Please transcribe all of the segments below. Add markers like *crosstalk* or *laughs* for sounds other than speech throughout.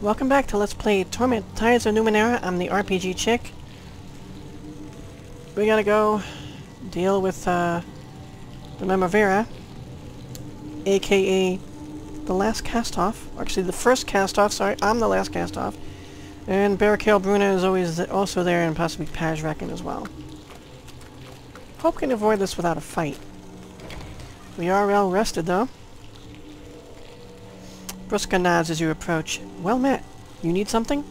Welcome back to Let's Play Torment Tides of Numenera. I'm the RPG chick. We gotta go deal with uh, the Memovira, aka the last cast-off. Actually, the first cast-off, sorry, I'm the last cast-off. And Barricale Bruna is always th also there, and possibly Paj as well. Hope can avoid this without a fight. We are well rested, though. Bruska nods as you approach. Well met. You need something?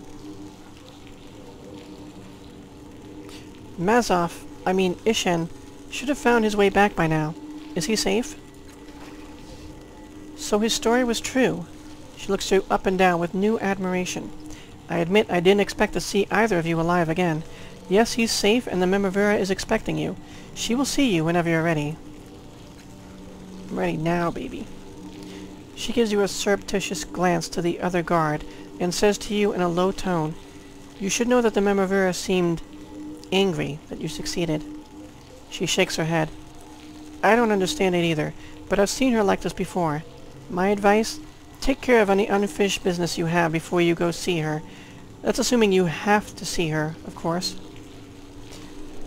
Mazov, I mean Ishen, should have found his way back by now. Is he safe? So his story was true. She looks you up and down with new admiration. I admit I didn't expect to see either of you alive again. Yes, he's safe and the Memovira is expecting you. She will see you whenever you're ready. I'm ready now, baby. She gives you a surreptitious glance to the other guard, and says to you in a low tone, You should know that the Memovira seemed angry that you succeeded. She shakes her head. I don't understand it either, but I've seen her like this before. My advice? Take care of any unfinished business you have before you go see her. That's assuming you have to see her, of course.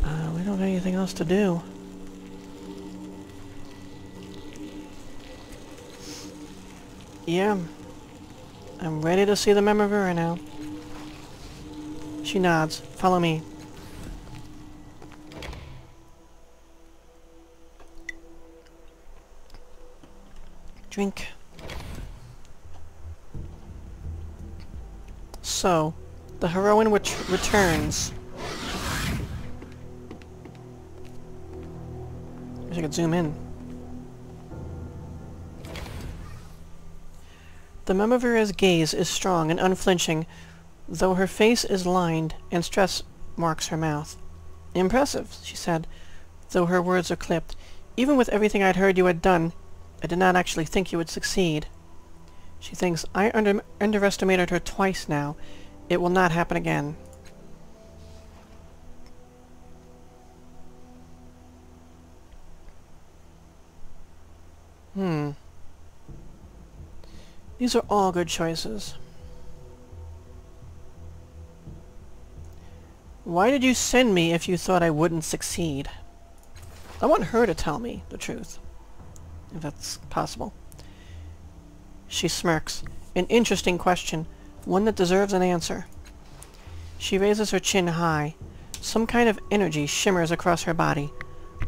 Uh, we don't have anything else to do. Yeah. I'm ready to see the Memovira now. She nods. Follow me. Drink. So, the heroine which returns. Wish I could zoom in. The Memovira's gaze is strong and unflinching, though her face is lined and stress marks her mouth. Impressive, she said, though her words are clipped. Even with everything I'd heard you had done, I did not actually think you would succeed. She thinks, I under underestimated her twice now. It will not happen again. These are all good choices. Why did you send me if you thought I wouldn't succeed? I want her to tell me the truth. If that's possible. She smirks. An interesting question. One that deserves an answer. She raises her chin high. Some kind of energy shimmers across her body.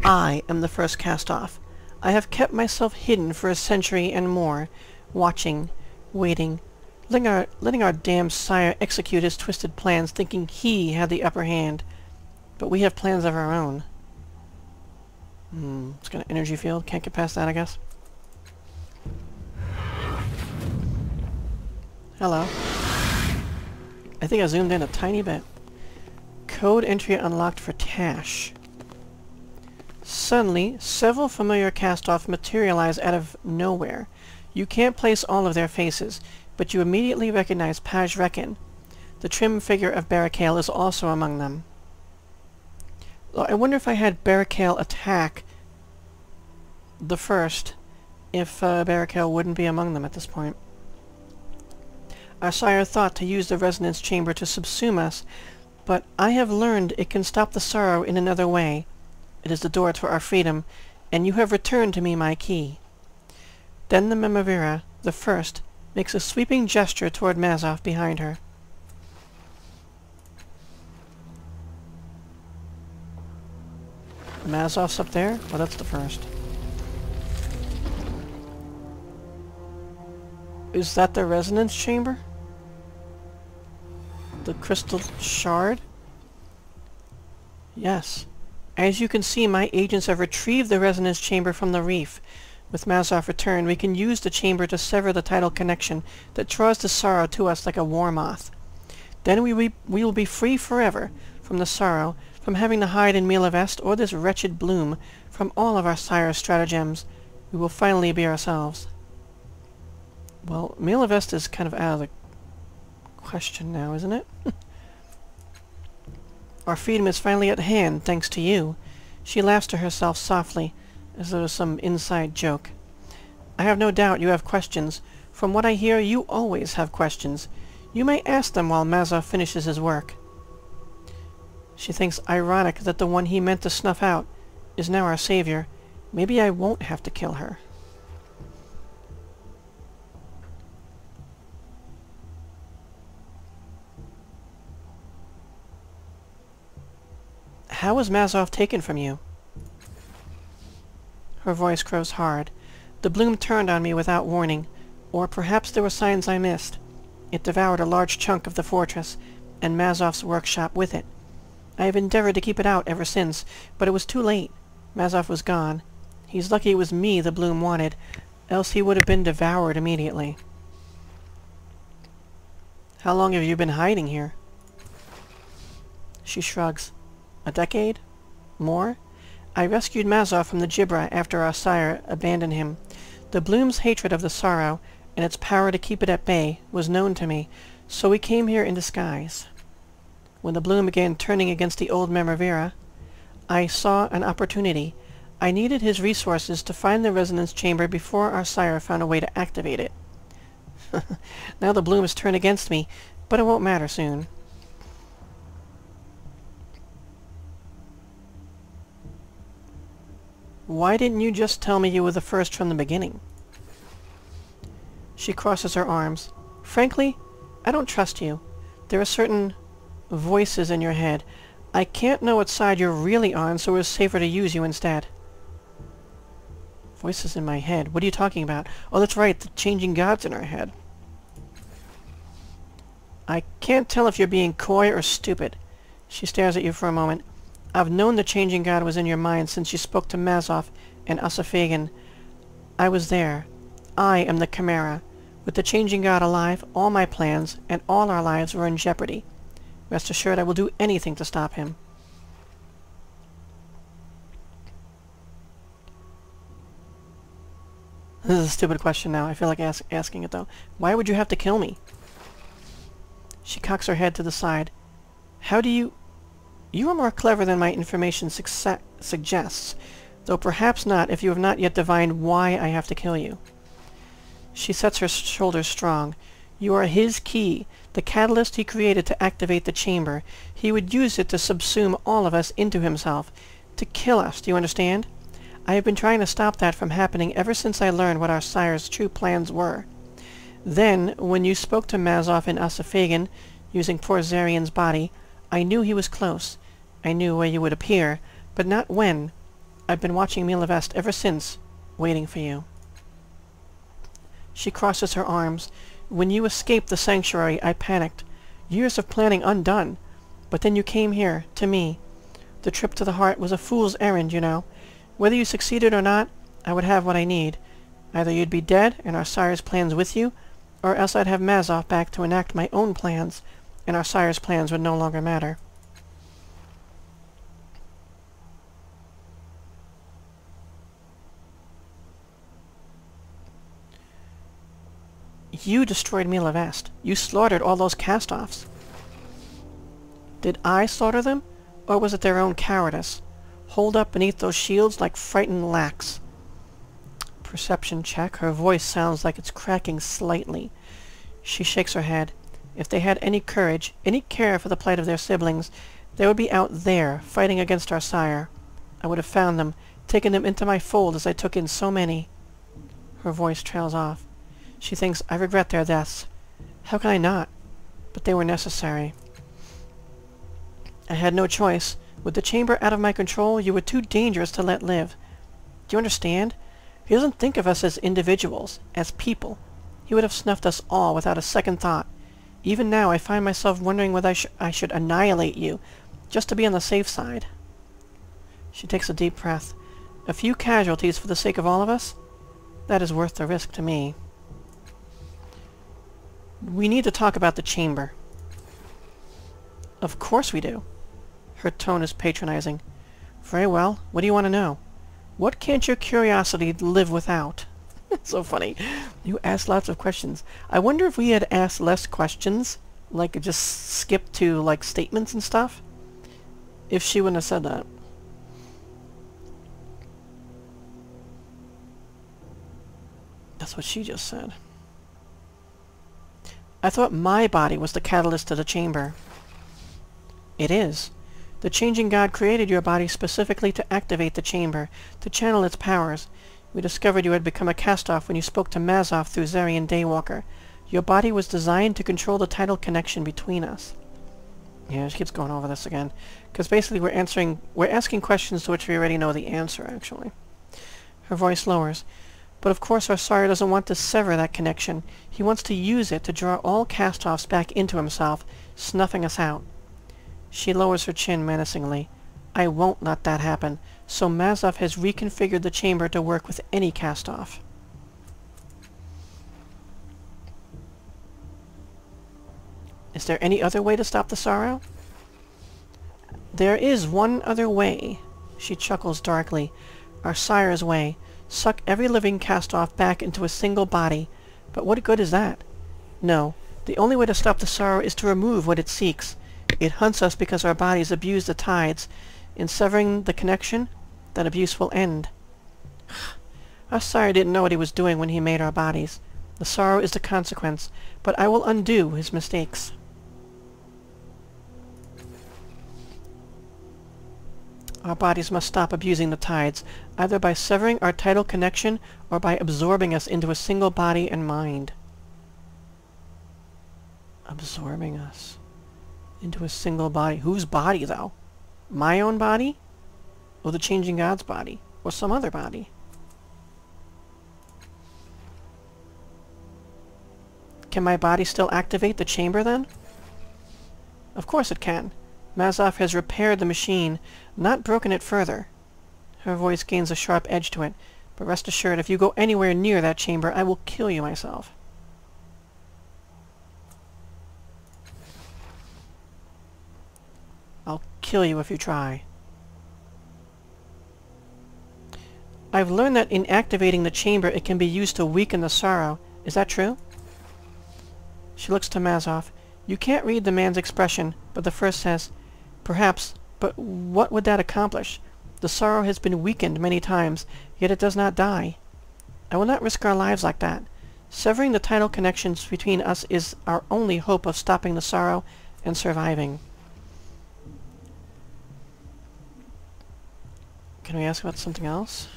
I am the first cast off. I have kept myself hidden for a century and more, watching, waiting, letting our, letting our damned sire execute his twisted plans, thinking he had the upper hand. But we have plans of our own. Hmm, it's got an energy field. Can't get past that, I guess. Hello. I think I zoomed in a tiny bit. Code entry unlocked for Tash. Suddenly, several familiar cast-offs materialize out of nowhere. You can't place all of their faces, but you immediately recognize Paj Reckon. The trim figure of Barricale is also among them. I wonder if I had Barricale attack the first, if uh, wouldn't be among them at this point. Our sire thought to use the resonance chamber to subsume us, but I have learned it can stop the sorrow in another way. It is the door to our freedom, and you have returned to me my key. Then the Memovira, the first, makes a sweeping gesture toward Mazov behind her. Mazov's up there? Well, that's the first. Is that the resonance chamber? The crystal shard? Yes. As you can see, my agents have retrieved the resonance chamber from the reef. With Mazov returned, we can use the chamber to sever the tidal connection that draws the sorrow to us like a war moth. Then we, we, we will be free forever from the sorrow, from having to hide in Mila Vest or this wretched bloom, from all of our sire's stratagems. We will finally be ourselves. Well, Mila Vest is kind of out of the question now, isn't it? *laughs* our freedom is finally at hand, thanks to you. She laughs to herself softly, as though some inside joke. I have no doubt you have questions. From what I hear, you always have questions. You may ask them while Mazov finishes his work. She thinks ironic that the one he meant to snuff out is now our savior. Maybe I won't have to kill her. How was Mazov taken from you? Her voice grows hard. The bloom turned on me without warning, or perhaps there were signs I missed. It devoured a large chunk of the fortress, and Mazov's workshop with it. I have endeavored to keep it out ever since, but it was too late. Mazov was gone. He's lucky it was me the bloom wanted, else he would have been devoured immediately. How long have you been hiding here? She shrugs. A decade? More? I rescued Mazov from the Jibra after our sire abandoned him. The bloom's hatred of the sorrow, and its power to keep it at bay, was known to me, so we came here in disguise. When the bloom began turning against the old Memovira, I saw an opportunity. I needed his resources to find the resonance chamber before our sire found a way to activate it. *laughs* now the bloom has turned against me, but it won't matter soon. Why didn't you just tell me you were the first from the beginning? She crosses her arms. Frankly, I don't trust you. There are certain voices in your head. I can't know what side you're really on, so it's safer to use you instead. Voices in my head. What are you talking about? Oh, that's right, the changing gods in our head. I can't tell if you're being coy or stupid. She stares at you for a moment. I've known the changing god was in your mind since you spoke to Mazov and Asafagan. I was there. I am the Chimera. With the changing god alive, all my plans and all our lives were in jeopardy. Rest assured I will do anything to stop him. This is a stupid question now. I feel like ask asking it, though. Why would you have to kill me? She cocks her head to the side. How do you... You are more clever than my information suggests, though perhaps not if you have not yet divined why I have to kill you. She sets her shoulders strong. You are his key, the catalyst he created to activate the chamber. He would use it to subsume all of us into himself, to kill us, do you understand? I have been trying to stop that from happening ever since I learned what our sire's true plans were. Then, when you spoke to Mazov and Asafagan, using poor Zarian's body, I knew he was close. I knew where you would appear, but not when. I've been watching Mila Vest ever since, waiting for you. She crosses her arms. When you escaped the sanctuary, I panicked. Years of planning undone. But then you came here, to me. The trip to the heart was a fool's errand, you know. Whether you succeeded or not, I would have what I need. Either you'd be dead and our sire's plans with you, or else I'd have Mazov back to enact my own plans, and our sire's plans would no longer matter. You destroyed Mila. You slaughtered all those cast-offs. Did I slaughter them? Or was it their own cowardice? Hold up beneath those shields like frightened lacks. Perception check. Her voice sounds like it's cracking slightly. She shakes her head. If they had any courage, any care for the plight of their siblings, they would be out there, fighting against our sire. I would have found them, taken them into my fold as I took in so many. Her voice trails off. She thinks, I regret their deaths. How can I not? But they were necessary. I had no choice. With the chamber out of my control, you were too dangerous to let live. Do you understand? He doesn't think of us as individuals, as people. He would have snuffed us all without a second thought. Even now I find myself wondering whether I, sh I should annihilate you, just to be on the safe side. She takes a deep breath. A few casualties for the sake of all of us? That is worth the risk to me. We need to talk about the chamber. Of course we do. Her tone is patronizing. Very well. What do you want to know? What can't your curiosity live without? *laughs* so funny. You ask lots of questions. I wonder if we had asked less questions, like just skipped to like statements and stuff, if she wouldn't have said that. That's what she just said. I thought my body was the catalyst to the chamber. It is. The changing god created your body specifically to activate the chamber, to channel its powers. We discovered you had become a cast-off when you spoke to Mazov through Zarian Daywalker. Your body was designed to control the tidal connection between us. Yeah, she keeps going over this again. Because basically we're answering, we're asking questions to which we already know the answer, actually. Her voice lowers. But of course our sire doesn't want to sever that connection. He wants to use it to draw all cast-offs back into himself, snuffing us out. She lowers her chin menacingly. I won't let that happen, so Mazov has reconfigured the chamber to work with any cast-off. Is there any other way to stop the sorrow? There is one other way. She chuckles darkly. Our sire's way. Suck every living cast-off back into a single body. But what good is that? No. The only way to stop the sorrow is to remove what it seeks. It hunts us because our bodies abuse the tides. In severing the connection, that abuse will end. *sighs* Our sire didn't know what he was doing when he made our bodies. The sorrow is the consequence, but I will undo his mistakes. Our bodies must stop abusing the tides, either by severing our tidal connection or by absorbing us into a single body and mind. Absorbing us into a single body. Whose body, though? My own body? Or the changing God's body? Or some other body? Can my body still activate the chamber, then? Of course it can. Mazov has repaired the machine, not broken it further. Her voice gains a sharp edge to it, but rest assured, if you go anywhere near that chamber, I will kill you myself. I'll kill you if you try. I've learned that in activating the chamber, it can be used to weaken the sorrow. Is that true? She looks to Mazov. You can't read the man's expression, but the first says, Perhaps, but what would that accomplish? The sorrow has been weakened many times, yet it does not die. I will not risk our lives like that. Severing the tidal connections between us is our only hope of stopping the sorrow and surviving. Can we ask about something else?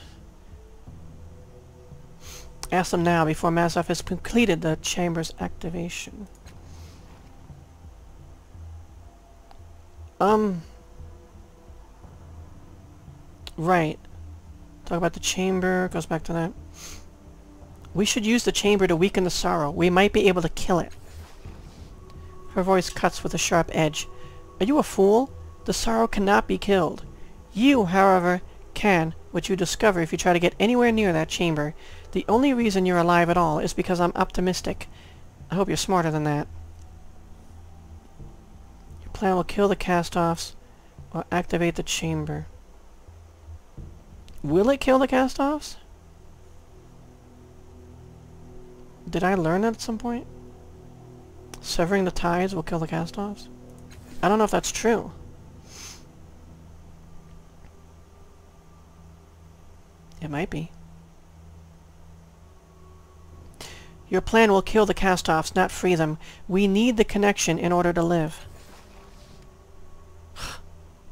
Ask them now before Mazov has completed the chamber's activation. Um... Right. Talk about the chamber, goes back to that. We should use the chamber to weaken the sorrow. We might be able to kill it. Her voice cuts with a sharp edge. Are you a fool? The sorrow cannot be killed. You, however, can, which you discover if you try to get anywhere near that chamber. The only reason you're alive at all is because I'm optimistic. I hope you're smarter than that. Plan will kill the cast-offs or activate the chamber. Will it kill the cast-offs? Did I learn that at some point? Severing the tides will kill the cast-offs? I don't know if that's true. It might be. Your plan will kill the cast-offs, not free them. We need the connection in order to live.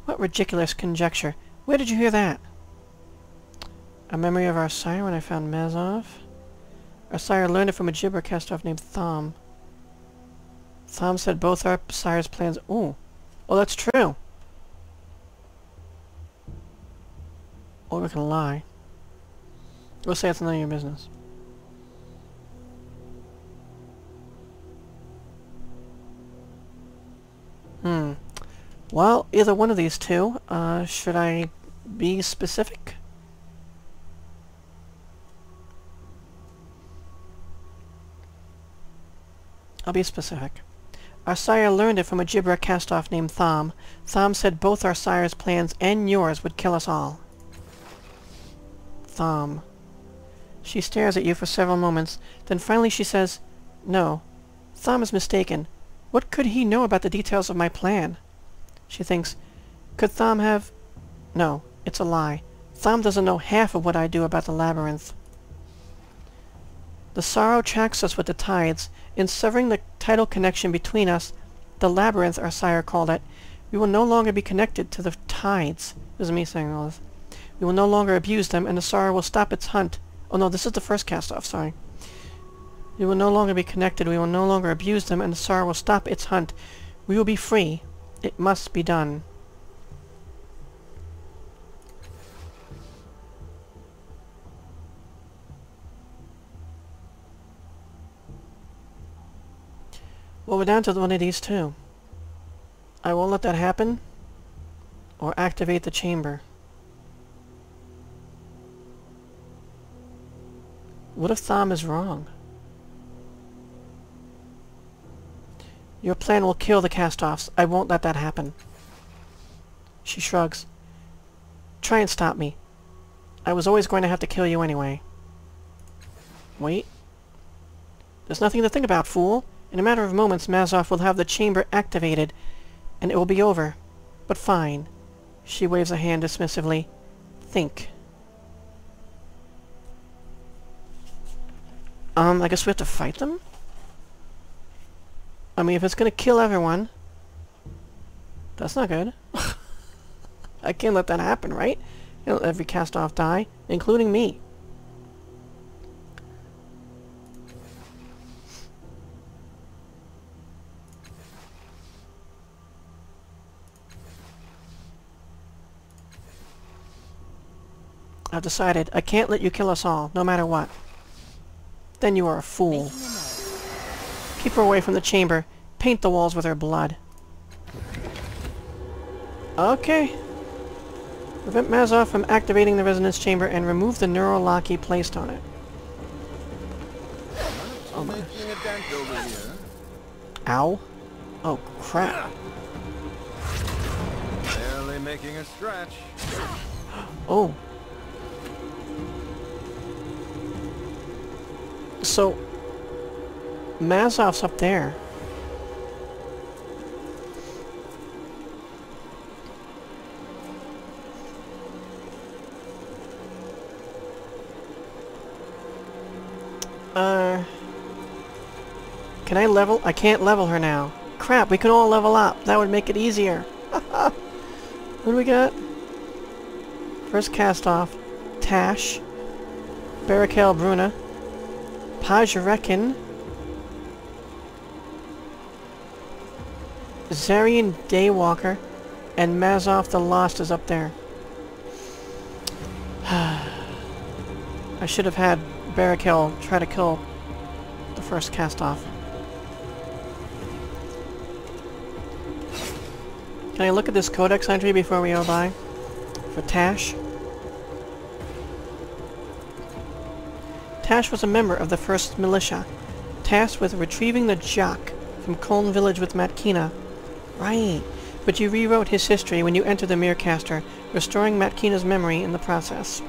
What ridiculous conjecture. Where did you hear that? A memory of our sire when I found Mazov. Our sire learned it from a gibber cast-off named Thom. Thom said both our sire's plans... Ooh. Oh, that's true. Or we can lie. We'll say it's none of your business. Hmm. Well, either one of these two. Uh, should I be specific? I'll be specific. Our sire learned it from a gibber cast-off named Thom. Thom said both our sire's plans and yours would kill us all. Thom. She stares at you for several moments, then finally she says, No. Thom is mistaken. What could he know about the details of my plan? She thinks, Could Thom have... No, it's a lie. Thom doesn't know half of what I do about the labyrinth. The sorrow tracks us with the tides, In severing the tidal connection between us, the labyrinth, our sire called it, we will no longer be connected to the tides. This is me saying all this. We will no longer abuse them, and the Asara will stop its hunt. Oh no, this is the first cast-off, sorry. We will no longer be connected, we will no longer abuse them, and the Asara will stop its hunt. We will be free. It must be done. Well, we're down to one of these two. I won't let that happen, or activate the chamber. What if Thom is wrong? Your plan will kill the cast-offs. I won't let that happen. She shrugs. Try and stop me. I was always going to have to kill you anyway. Wait. There's nothing to think about, fool. In a matter of moments, Mazov will have the chamber activated, and it will be over. But fine. She waves a hand dismissively. Think. Um, I guess we have to fight them? I mean, if it's gonna kill everyone... That's not good. *laughs* I can't let that happen, right? You know, every cast-off die, including me. I've decided I can't let you kill us all, no matter what. Then you are a fool. Keep her away from the chamber. Paint the walls with her blood. Okay. Prevent Mazov from activating the resonance chamber and remove the neural lock he placed on it. Oh my. Ow. Oh crap. Barely making a stretch. Oh. So, Mazov's up there. Uh... Can I level? I can't level her now. Crap, we can all level up. That would make it easier. *laughs* what do we got? First cast off. Tash. Barakel Bruna. Pajarekin. Zarian Daywalker. And Mazov the Lost is up there. *sighs* I should have had Barakel try to kill the first cast-off. Can I look at this codex entry before we go by? For Tash? Tash was a member of the 1st Militia, tasked with retrieving the Jock from Colne Village with Matkina. Right, but you rewrote his history when you entered the Mirrorcaster, restoring Matkina's memory in the process.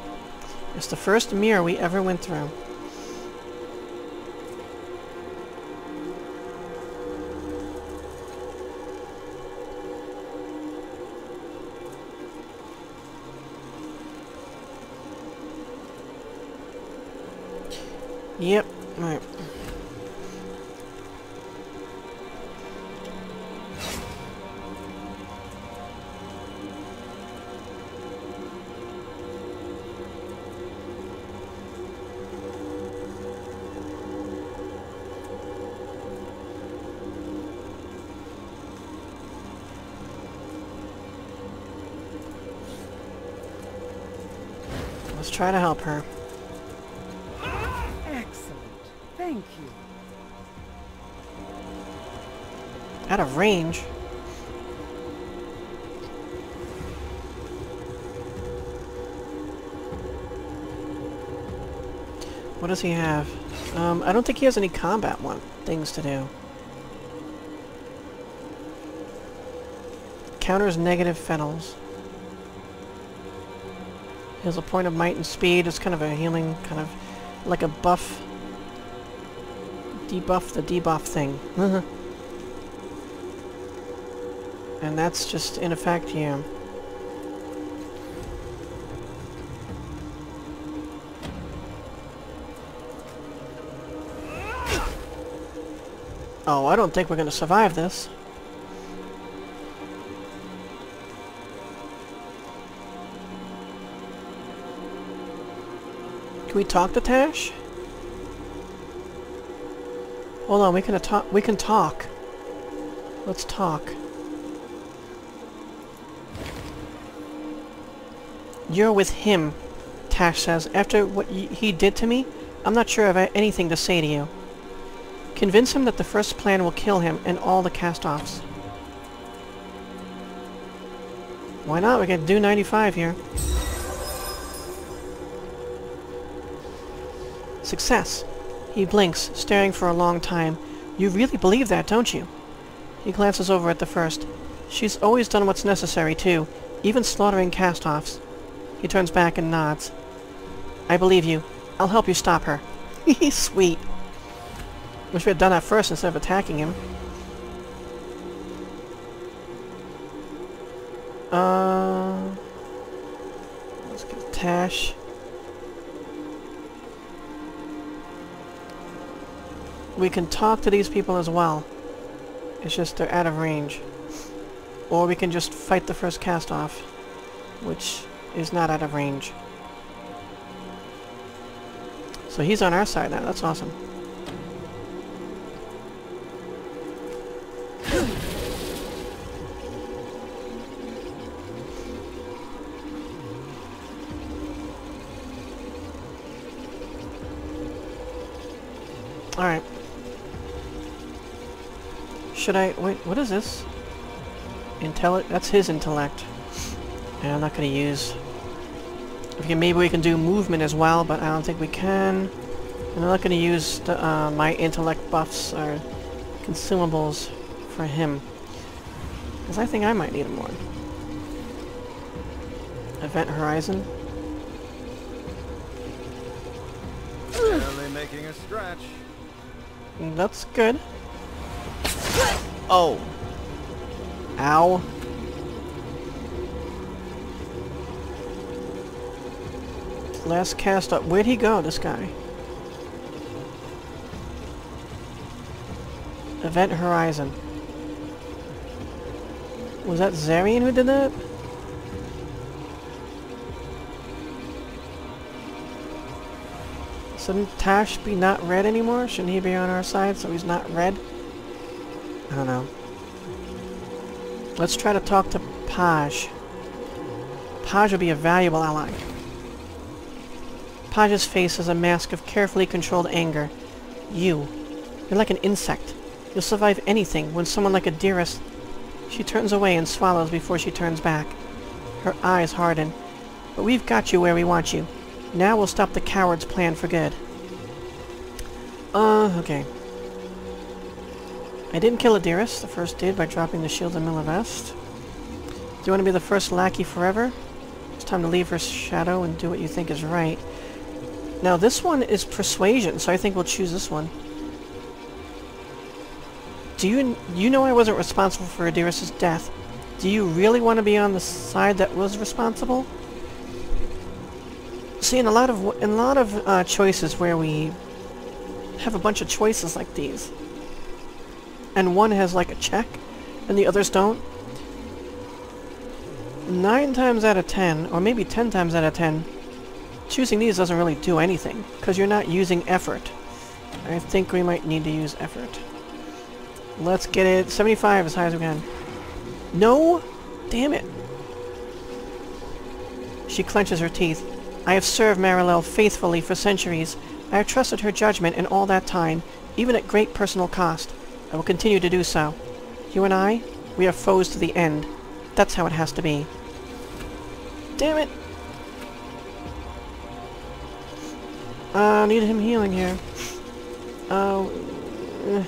It's the first mirror we ever went through. Yep, Let's try to help her. Excellent. Thank you. Out of range. What does he have? Um, I don't think he has any combat one things to do. Counters negative fennels. He has a point of might and speed. It's kind of a healing, kind of like a buff. Debuff the debuff thing. Mm-hmm. and that's just in effect here. Oh, I don't think we're gonna survive this. Can we talk to Tash? Hold on, we can talk. We can talk. Let's talk. You're with him, Tash says. After what he did to me, I'm not sure I have anything to say to you. Convince him that the first plan will kill him and all the cast-offs. Why not? We can do 95 here. Success. He blinks, staring for a long time. You really believe that, don't you? He glances over at the first. She's always done what's necessary, too, even slaughtering cast-offs. He turns back and nods. I believe you. I'll help you stop her. *laughs* He's sweet. Wish we had done that first instead of attacking him. Uh, let's get Tash. We can talk to these people as well. It's just they're out of range. Or we can just fight the first cast off, which is not out of range. So he's on our side now, that's awesome. Should I... Wait, what is this? Intellect... That's his intellect. Yeah, I'm not gonna use... Okay, maybe we can do movement as well, but I don't think we can. I'm not gonna use the, uh, my intellect buffs or consumables for him. Because I think I might need more. Event Horizon. Barely making a stretch. That's good. Oh. Ow. Last cast up. Where'd he go, this guy? Event Horizon. Was that Zarian who did that? Shouldn't Tash be not red anymore? Shouldn't he be on our side so he's not red? I don't know. Let's try to talk to Paj. Paj will be a valuable ally. Paj's face is a mask of carefully controlled anger. You. You're like an insect. You'll survive anything when someone like Adiris... She turns away and swallows before she turns back. Her eyes harden. But we've got you where we want you. Now we'll stop the coward's plan for good. Uh, okay. I didn't kill Adiris. The first did by dropping the shield in Milivest. Do you want to be the first lackey forever? It's time to leave her shadow and do what you think is right. Now this one is persuasion, so I think we'll choose this one. Do you you know I wasn't responsible for Adiris' death? Do you really want to be on the side that was responsible? See, in a lot of in a lot of uh, choices where we have a bunch of choices like these, and one has like a check, and the others don't. Nine times out of ten, or maybe ten times out of ten, choosing these doesn't really do anything, because you're not using effort. I think we might need to use effort. Let's get it 75 as high as we can. No! Damn it! She clenches her teeth. I have served Marilel faithfully for centuries. I have trusted her judgment in all that time, even at great personal cost. I will continue to do so. You and I, we are foes to the end. That's how it has to be. Damn it! Uh, need him healing here. Oh. Uh,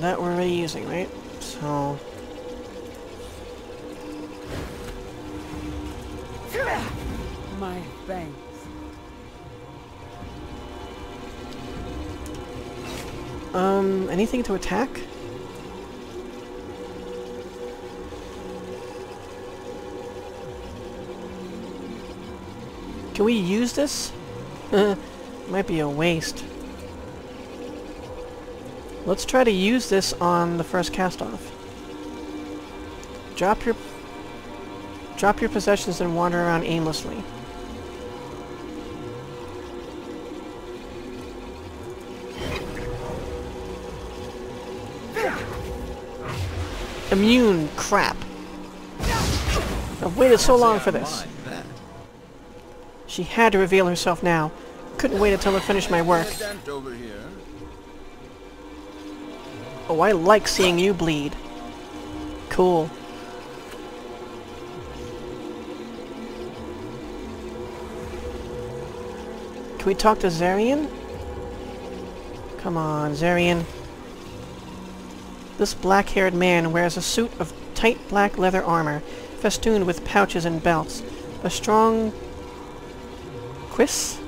that we're already using, right? So... My thanks. Um, anything to attack? Can we use this? *laughs* Might be a waste. Let's try to use this on the first cast-off. Drop your... Drop your possessions and wander around aimlessly. Immune crap. I've waited so long for this. She had to reveal herself now. Couldn't wait until I finished my work. Oh, I like seeing you bleed. Cool. Can we talk to Zarian? Come on, Zarian. This black-haired man wears a suit of tight black leather armor, festooned with pouches and belts. A strong cuisse?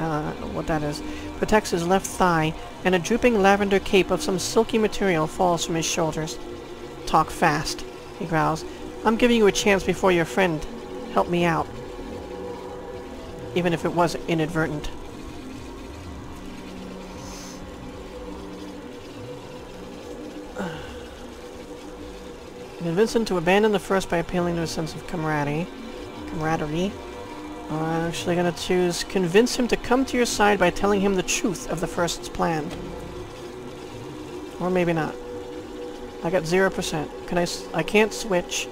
Uh, what that is. Protects his left thigh, and a drooping lavender cape of some silky material falls from his shoulders. Talk fast, he growls. I'm giving you a chance before your friend. Help me out. Even if it was inadvertent. Convince him to abandon the first by appealing to a sense of camaraderie. Camaraderie. Uh, I'm actually gonna choose convince him to come to your side by telling him the truth of the first's plan. Or maybe not. I got 0%. Can I s- I can't switch.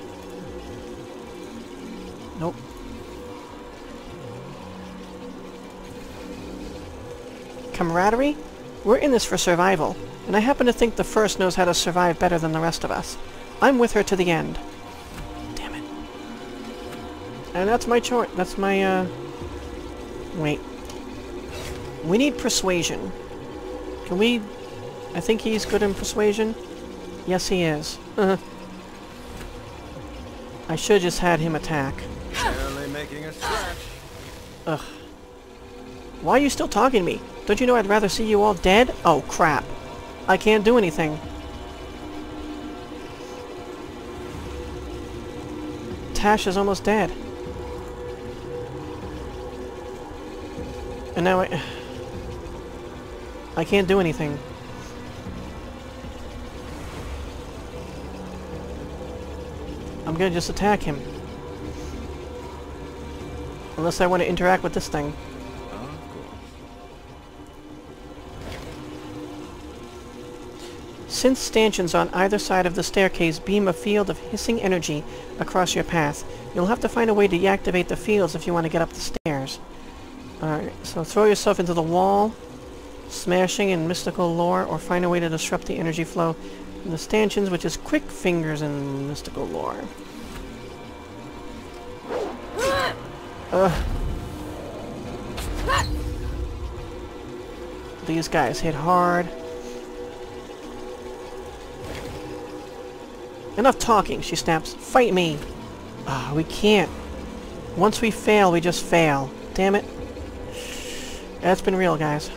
Nope. Camaraderie? We're in this for survival, and I happen to think the first knows how to survive better than the rest of us. I'm with her to the end. Damn it. And that's my choice. That's my, uh... Wait. We need persuasion. Can we... I think he's good in persuasion? Yes, he is. *laughs* I should just had him attack. Barely making a scratch. Ugh. Why are you still talking to me? Don't you know I'd rather see you all dead? Oh, crap. I can't do anything. Tash is almost dead. And now I... I can't do anything. I'm gonna just attack him. Unless I want to interact with this thing. Since stanchions on either side of the staircase beam a field of hissing energy across your path, you'll have to find a way to deactivate the fields if you want to get up the stairs. Alright, so throw yourself into the wall, smashing in mystical lore, or find a way to disrupt the energy flow from the stanchions, which is quick fingers in mystical lore. Ugh. These guys hit hard. Enough talking, she snaps. Fight me! Ah, we can't. Once we fail, we just fail. Damn it. That's been real, guys.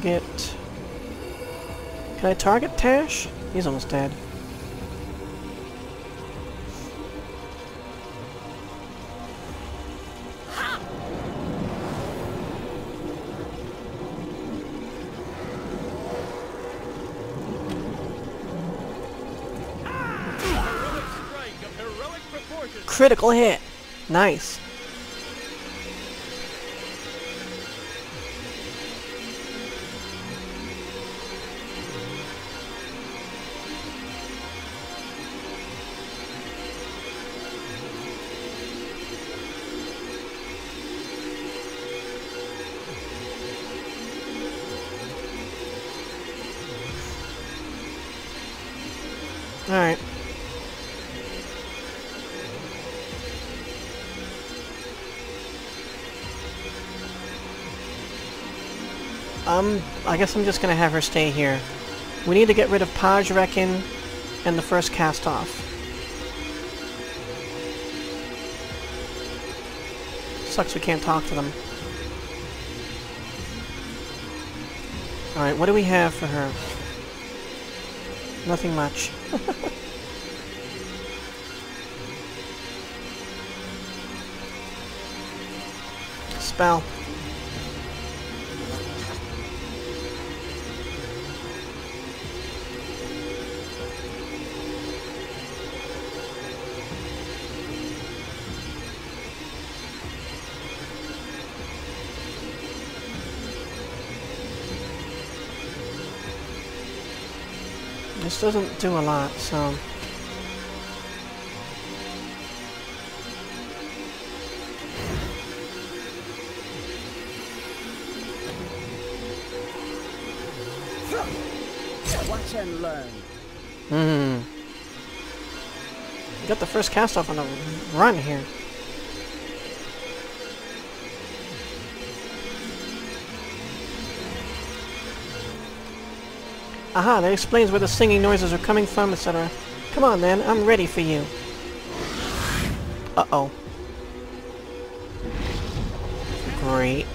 Target. Can I target Tash? He's almost dead. Ah! Critical hit! Nice. Um, I guess I'm just gonna have her stay here. We need to get rid of Paj Reckon, and the first Castoff. Sucks we can't talk to them. Alright, what do we have for her? Nothing much. *laughs* Spell. This doesn't do a lot, so... Watch and learn. Hmm. Got the first Castoff on a run here. Aha, that explains where the singing noises are coming from, etc. Come on then, I'm ready for you. Uh-oh. Great.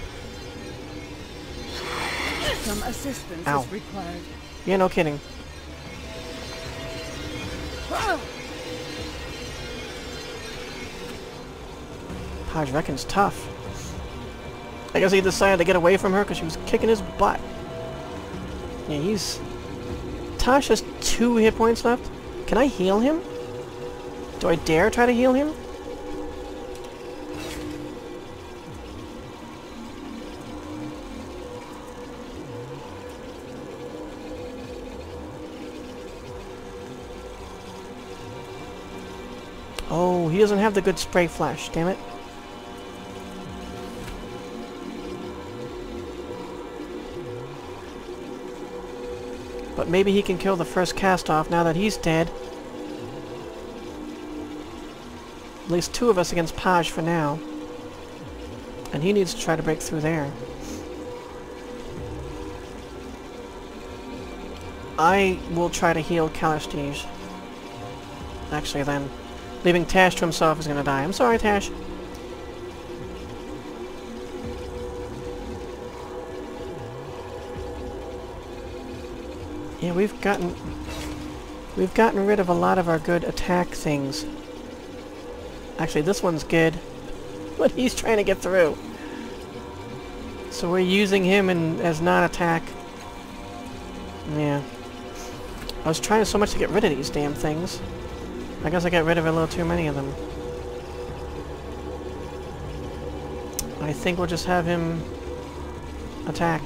Some assistance Ow. is required. Yeah, no kidding. Paj reckons tough. I guess he decided to get away from her because she was kicking his butt. Yeah, he's... Tosh has two hit points left. Can I heal him? Do I dare try to heal him? Oh, he doesn't have the good spray flash, damn it. But maybe he can kill the first Castoff now that he's dead. At least two of us against Paj for now. And he needs to try to break through there. I will try to heal Callistege. Actually then, leaving Tash to himself is gonna die. I'm sorry, Tash. Yeah, we've gotten... We've gotten rid of a lot of our good attack things. Actually, this one's good. *laughs* But he's trying to get through. So we're using him in, as non-attack. Yeah. I was trying so much to get rid of these damn things. I guess I got rid of a little too many of them. I think we'll just have him attack.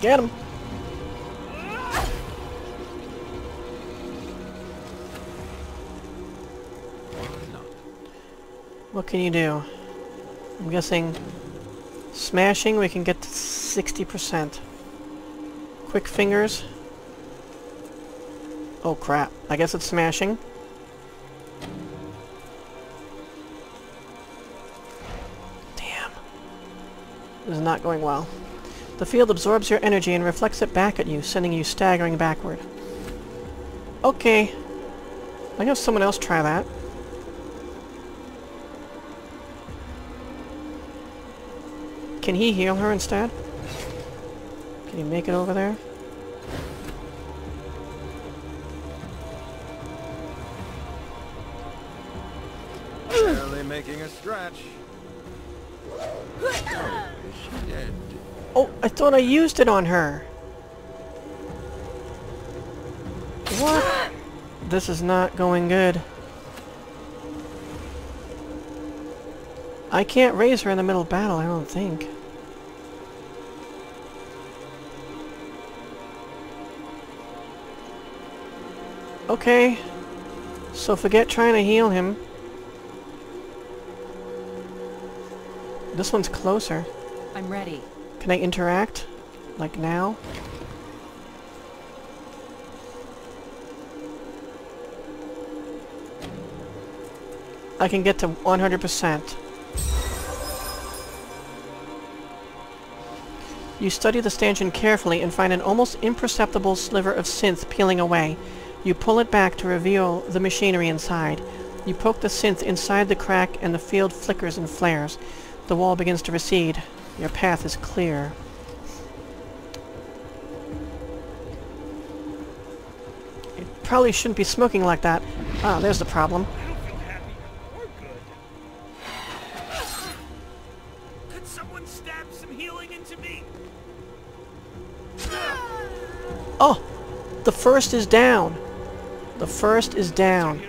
Get him! What can you do? I'm guessing smashing we can get to 60%. Quick fingers. Oh crap. I guess it's smashing. Damn. This is not going well. The field absorbs your energy and reflects it back at you, sending you staggering backward. Okay. I guess someone else try that. Can he heal her instead? Can he make it over there? Barely making a stretch. I thought I used it on her. What? This is not going good. I can't raise her in the middle of battle, I don't think. Okay. So forget trying to heal him. This one's closer. I'm ready. Can I interact? Like now? I can get to 100%. You study the stanchion carefully and find an almost imperceptible sliver of synth peeling away. You pull it back to reveal the machinery inside. You poke the synth inside the crack and the field flickers and flares. The wall begins to recede. Your path is clear. You probably shouldn't be smoking like that. Ah, there's the problem. I don't feel happy or good. Could someone stab some healing into me? Oh! The first is down. The first is down.